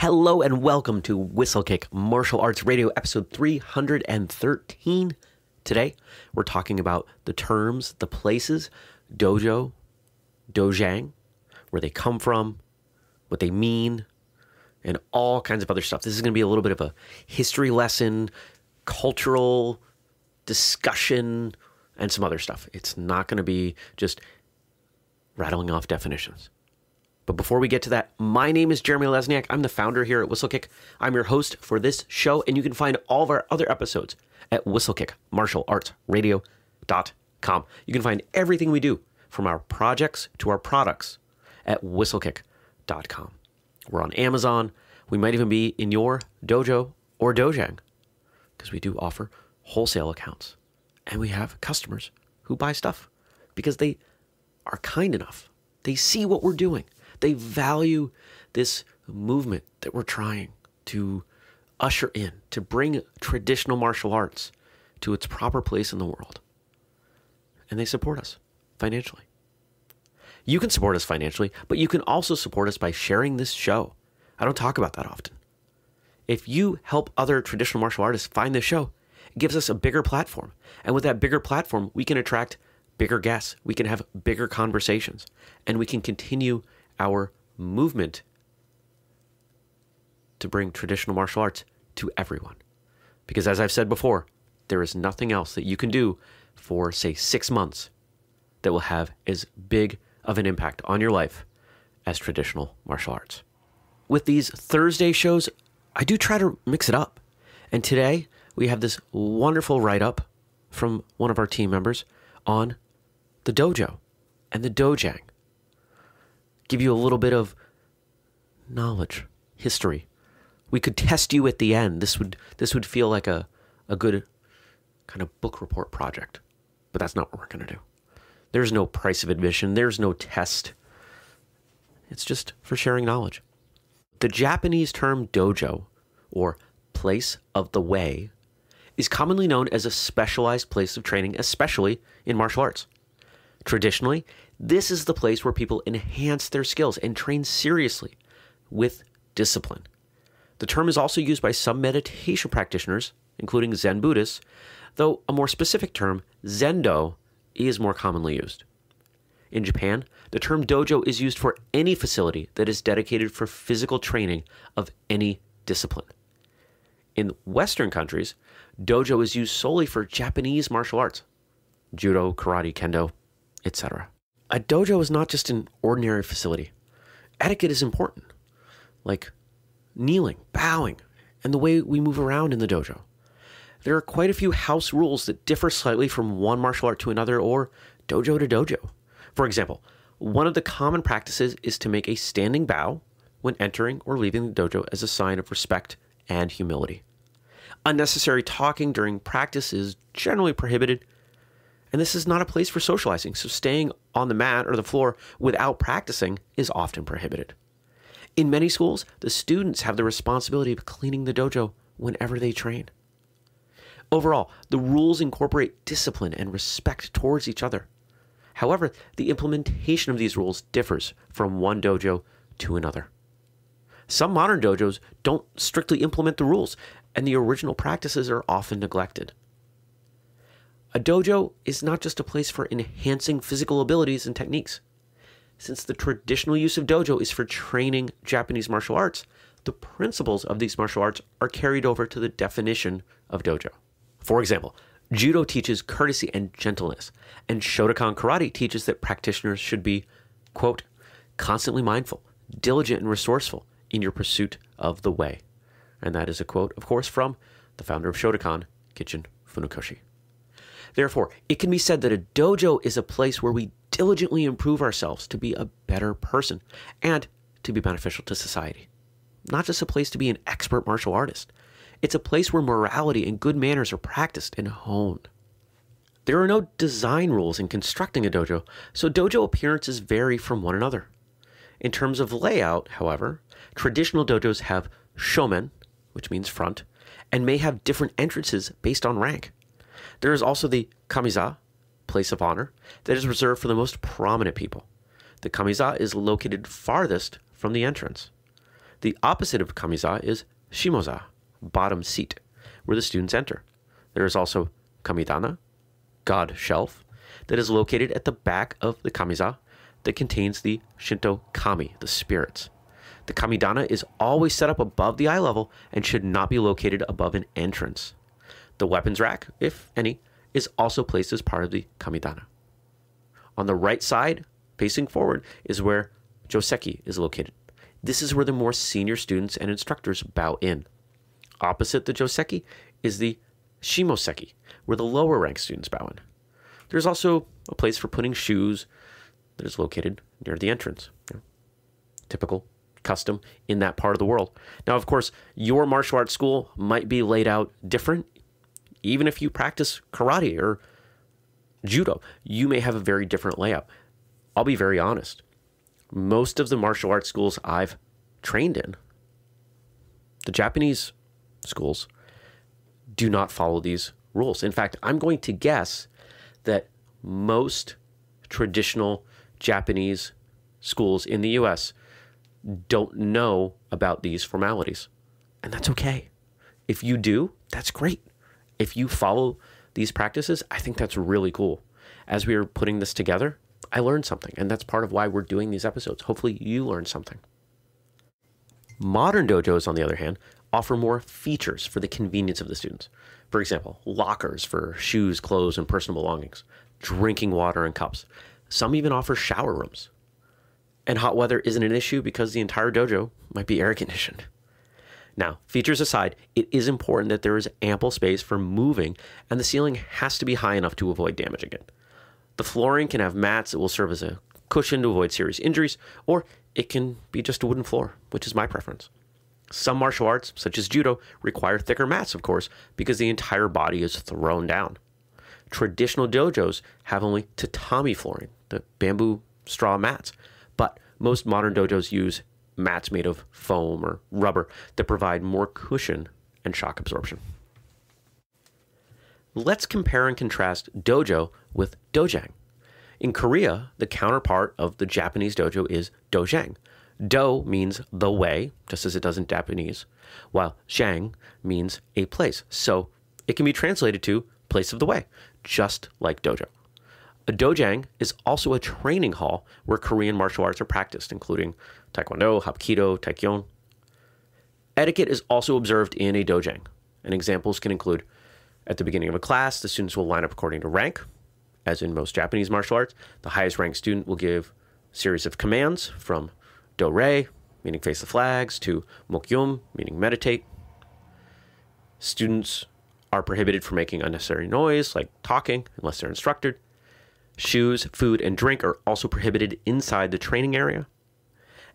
Hello and welcome to Whistlekick Martial Arts Radio, episode 313. Today, we're talking about the terms, the places, dojo, dojang, where they come from, what they mean, and all kinds of other stuff. This is going to be a little bit of a history lesson, cultural discussion, and some other stuff. It's not going to be just rattling off definitions. But before we get to that, my name is Jeremy Lesniak. I'm the founder here at Whistlekick. I'm your host for this show, and you can find all of our other episodes at whistlekickmartialartsradio.com. You can find everything we do, from our projects to our products, at whistlekick.com. We're on Amazon. We might even be in your dojo or dojang, because we do offer wholesale accounts. And we have customers who buy stuff because they are kind enough. They see what we're doing they value this movement that we're trying to usher in, to bring traditional martial arts to its proper place in the world. And they support us financially. You can support us financially, but you can also support us by sharing this show. I don't talk about that often. If you help other traditional martial artists find this show, it gives us a bigger platform. And with that bigger platform, we can attract bigger guests, we can have bigger conversations, and we can continue our movement to bring traditional martial arts to everyone. Because as I've said before, there is nothing else that you can do for, say, six months that will have as big of an impact on your life as traditional martial arts. With these Thursday shows, I do try to mix it up. And today we have this wonderful write up from one of our team members on the dojo and the dojang give you a little bit of knowledge, history. We could test you at the end. This would this would feel like a, a good kind of book report project. But that's not what we're going to do. There's no price of admission, there's no test. It's just for sharing knowledge. The Japanese term dojo, or place of the way, is commonly known as a specialized place of training, especially in martial arts. Traditionally, this is the place where people enhance their skills and train seriously with discipline. The term is also used by some meditation practitioners, including Zen Buddhists, though a more specific term, Zendo, is more commonly used. In Japan, the term dojo is used for any facility that is dedicated for physical training of any discipline. In Western countries, dojo is used solely for Japanese martial arts judo, karate, kendo, etc a dojo is not just an ordinary facility. Etiquette is important, like kneeling, bowing, and the way we move around in the dojo. There are quite a few house rules that differ slightly from one martial art to another or dojo to dojo. For example, one of the common practices is to make a standing bow when entering or leaving the dojo as a sign of respect and humility. Unnecessary talking during practice is generally prohibited and this is not a place for socializing, so staying on the mat or the floor without practicing is often prohibited. In many schools, the students have the responsibility of cleaning the dojo whenever they train. Overall, the rules incorporate discipline and respect towards each other. However, the implementation of these rules differs from one dojo to another. Some modern dojos don't strictly implement the rules, and the original practices are often neglected. A dojo is not just a place for enhancing physical abilities and techniques. Since the traditional use of dojo is for training Japanese martial arts, the principles of these martial arts are carried over to the definition of dojo. For example, Judo teaches courtesy and gentleness, and Shotokan Karate teaches that practitioners should be, quote, constantly mindful, diligent, and resourceful in your pursuit of the way. And that is a quote, of course, from the founder of Shotokan, Gichin Funakoshi. Therefore, it can be said that a dojo is a place where we diligently improve ourselves to be a better person and to be beneficial to society. Not just a place to be an expert martial artist, it's a place where morality and good manners are practiced and honed. There are no design rules in constructing a dojo, so dojo appearances vary from one another. In terms of layout, however, traditional dojos have shomen, which means front, and may have different entrances based on rank. There is also the kamiza, place of honor, that is reserved for the most prominent people. The kamiza is located farthest from the entrance. The opposite of kamiza is shimoza, bottom seat, where the students enter. There is also kamidana, god shelf, that is located at the back of the kamiza that contains the Shinto kami, the spirits. The kamidana is always set up above the eye level and should not be located above an entrance. The weapons rack, if any, is also placed as part of the kamidana. On the right side, facing forward, is where Joseki is located. This is where the more senior students and instructors bow in. Opposite the Joseki is the Shimoseki, where the lower rank students bow in. There's also a place for putting shoes that is located near the entrance. Typical custom in that part of the world. Now, of course, your martial arts school might be laid out different. Even if you practice karate or judo, you may have a very different layout. I'll be very honest. Most of the martial arts schools I've trained in, the Japanese schools, do not follow these rules. In fact, I'm going to guess that most traditional Japanese schools in the US don't know about these formalities. And that's okay. If you do, that's great. If you follow these practices, I think that's really cool. As we are putting this together, I learned something, and that's part of why we're doing these episodes. Hopefully, you learned something. Modern dojos, on the other hand, offer more features for the convenience of the students. For example, lockers for shoes, clothes, and personal belongings, drinking water in cups. Some even offer shower rooms. And hot weather isn't an issue because the entire dojo might be air conditioned. Now, features aside, it is important that there is ample space for moving and the ceiling has to be high enough to avoid damaging it. The flooring can have mats that will serve as a cushion to avoid serious injuries, or it can be just a wooden floor, which is my preference. Some martial arts, such as judo, require thicker mats, of course, because the entire body is thrown down. Traditional dojos have only tatami flooring, the bamboo straw mats, but most modern dojos use mats made of foam or rubber that provide more cushion and shock absorption. Let's compare and contrast dojo with dojang. In Korea, the counterpart of the Japanese dojo is dojang. Do means the way, just as it does in Japanese, while jang means a place. So it can be translated to place of the way, just like dojo. A dojang is also a training hall where Korean martial arts are practiced, including taekwondo, hapkido, taekyon. Etiquette is also observed in a dojang, and examples can include at the beginning of a class, the students will line up according to rank. As in most Japanese martial arts, the highest ranked student will give a series of commands from do re, meaning face the flags, to mokyum, meaning meditate. Students are prohibited from making unnecessary noise, like talking, unless they're instructed. Shoes, food, and drink are also prohibited inside the training area.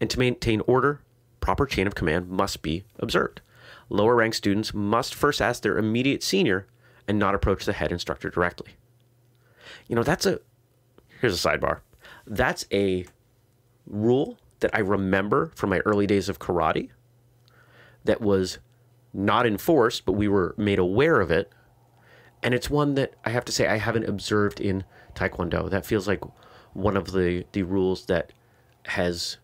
And to maintain order, proper chain of command must be observed. Lower ranked students must first ask their immediate senior and not approach the head instructor directly. You know, that's a here's a sidebar. That's a rule that I remember from my early days of karate that was not enforced, but we were made aware of it. And it's one that I have to say I haven't observed in Taekwondo. That feels like one of the, the rules that has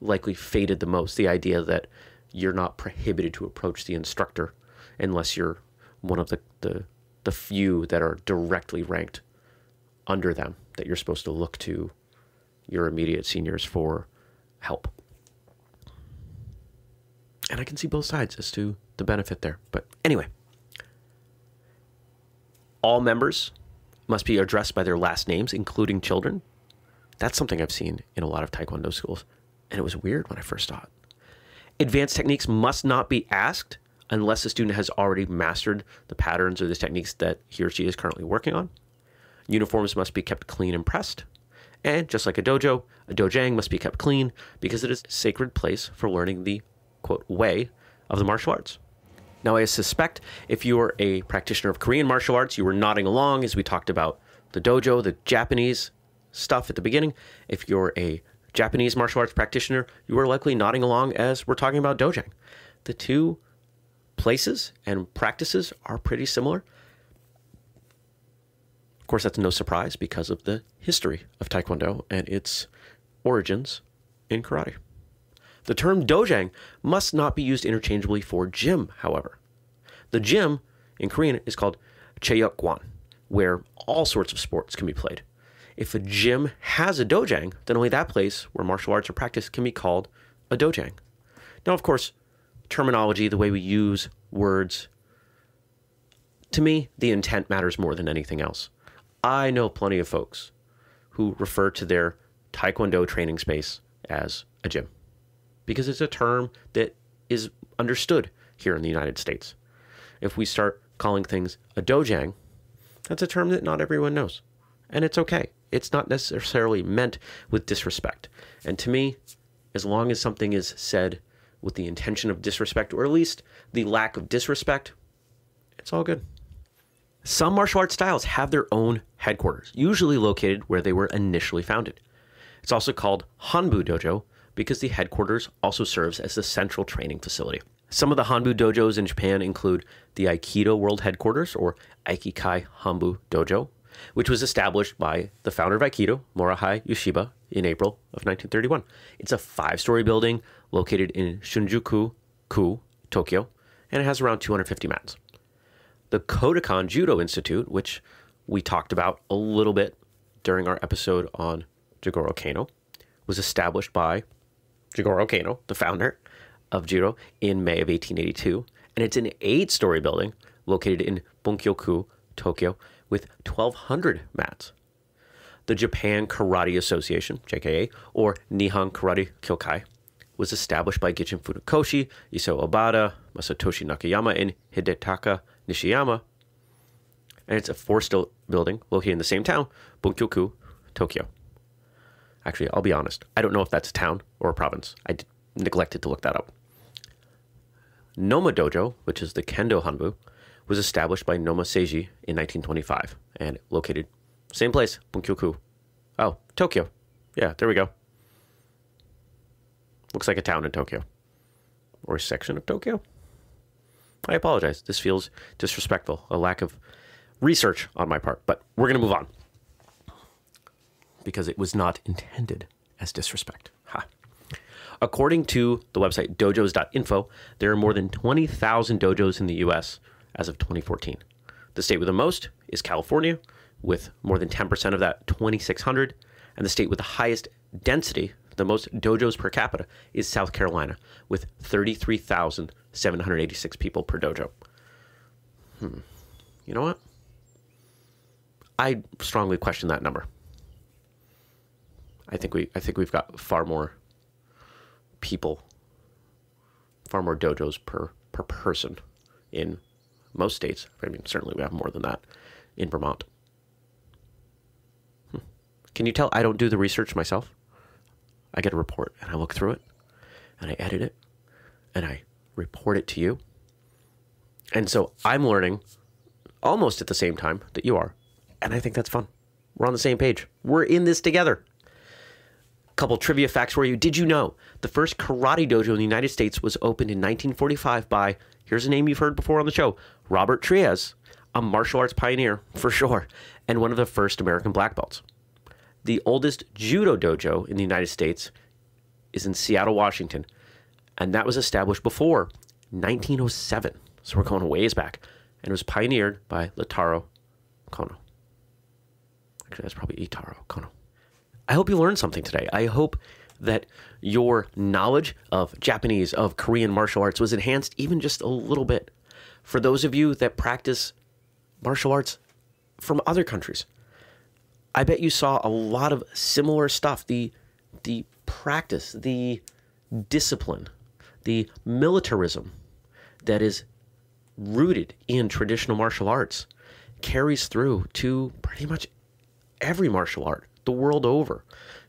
likely faded the most. The idea that you're not prohibited to approach the instructor unless you're one of the, the, the few that are directly ranked under them that you're supposed to look to your immediate seniors for help. And I can see both sides as to the benefit there. But anyway, all members must be addressed by their last names, including children. That's something I've seen in a lot of Taekwondo schools. And it was weird when I first saw it. Advanced techniques must not be asked unless the student has already mastered the patterns or the techniques that he or she is currently working on. Uniforms must be kept clean and pressed. And just like a dojo, a dojang must be kept clean because it is a sacred place for learning the quote way of the martial arts. Now, I suspect if you are a practitioner of Korean martial arts, you were nodding along as we talked about the dojo, the Japanese stuff at the beginning. If you're a Japanese martial arts practitioner, you are likely nodding along as we're talking about dojang. The two places and practices are pretty similar. Of course, that's no surprise because of the history of Taekwondo and its origins in karate. The term dojang must not be used interchangeably for gym, however. The gym in Korean is called cheokwan, where all sorts of sports can be played. If a gym has a dojang, then only that place where martial arts are practiced can be called a dojang. Now, of course, terminology, the way we use words, to me, the intent matters more than anything else. I know plenty of folks who refer to their Taekwondo training space as a gym because it's a term that is understood here in the United States. If we start calling things a dojang, that's a term that not everyone knows. And it's okay. It's not necessarily meant with disrespect. And to me, as long as something is said with the intention of disrespect, or at least the lack of disrespect, it's all good. Some martial arts styles have their own headquarters, usually located where they were initially founded. It's also called Hombu Dojo because the headquarters also serves as the central training facility. Some of the Hombu dojos in Japan include the Aikido World Headquarters, or Aikikai Hombu Dojo, which was established by the founder of Aikido, Morihei Ueshiba, in April of 1931. It's a five story building located in Shinjuku-ku, Tokyo, and it has around 250 mats. The Kodokan Judo Institute, which we talked about a little bit during our episode on Jigoro Kano, was established by Jigoro Kano, the founder of judo, in May of 1882. And it's an eight story building located in Bunkyo-ku, Tokyo, with 1,200 mats. The Japan Karate Association, JKA, or Nihon Karate Kyokai, was established by Gichin Funakoshi, Isao Obata, Masatoshi Nakayama, and Hidetaka Nishiyama. And it's a four story building located in the same town, Bunkyo-ku, Tokyo. Actually, I'll be honest. I don't know if that's a town or a province. I neglected to look that up. Noma Dojo, which is the Kendo Hombu, was established by Noma Seiji in 1925 and located same place, Bunkyo-ku. Oh, Tokyo. Yeah, there we go. Looks like a town in Tokyo or a section of Tokyo. I apologize. This feels disrespectful, a lack of research on my part, but we're going to move on because it was not intended as disrespect. Ha. According to the website dojos.info, there are more than 20,000 dojos in the US as of 2014. The state with the most is California, with more than 10% of that, 2,600. And the state with the highest density, the most dojos per capita, is South Carolina, with 33,786 people per dojo. Hmm. You know what? I strongly question that number. I think we I think we've got far more people, far more dojos per per person in most states. I mean, certainly we have more than that in Vermont. Hmm. Can you tell I don't do the research myself? I get a report and I look through it and I edit it and I report it to you. And so I'm learning almost at the same time that you are. And I think that's fun. We're on the same page. We're in this together. Couple trivia facts for you. Did you know the first karate dojo in the United States was opened in 1945 by, here's a name you've heard before on the show, Robert Trias, a martial arts pioneer for sure, and one of the first American black belts. The oldest judo dojo in the United States is in Seattle, Washington, and that was established before 1907. So we're going a ways back, and it was pioneered by Lataro Kono. Actually, that's probably Itaro Kono. I hope you learned something today. I hope that your knowledge of Japanese, of Korean martial arts was enhanced even just a little bit. For those of you that practice martial arts from other countries, I bet you saw a lot of similar stuff. The the practice, the discipline, the militarism that is rooted in traditional martial arts carries through to pretty much every martial art the world over.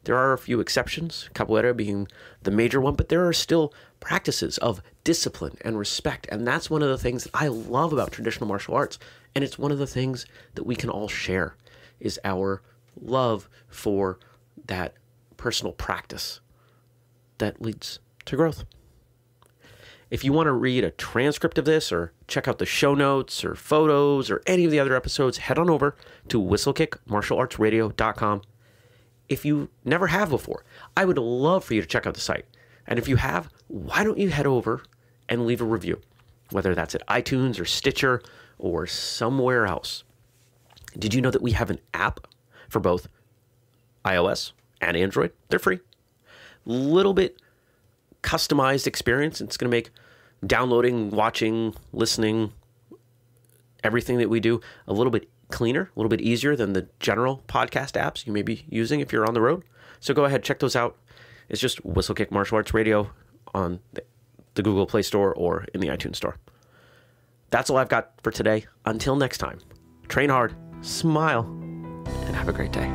There are a few exceptions, capoeira being the major one, but there are still practices of discipline and respect. And that's one of the things that I love about traditional martial arts. And it's one of the things that we can all share is our love for that personal practice that leads to growth. If you want to read a transcript of this or check out the show notes or photos or any of the other episodes, head on over to whistlekickmartialartsradio.com if you never have before. I would love for you to check out the site. And if you have, why don't you head over and leave a review, whether that's at iTunes or Stitcher or somewhere else. Did you know that we have an app for both iOS and Android? They're free. A little bit customized experience. It's going to make downloading, watching, listening, everything that we do a little bit cleaner, a little bit easier than the general podcast apps you may be using if you're on the road. So go ahead, check those out. It's just Whistlekick Martial Arts Radio on the, the Google Play Store or in the iTunes Store. That's all I've got for today. Until next time, train hard, smile, and have a great day.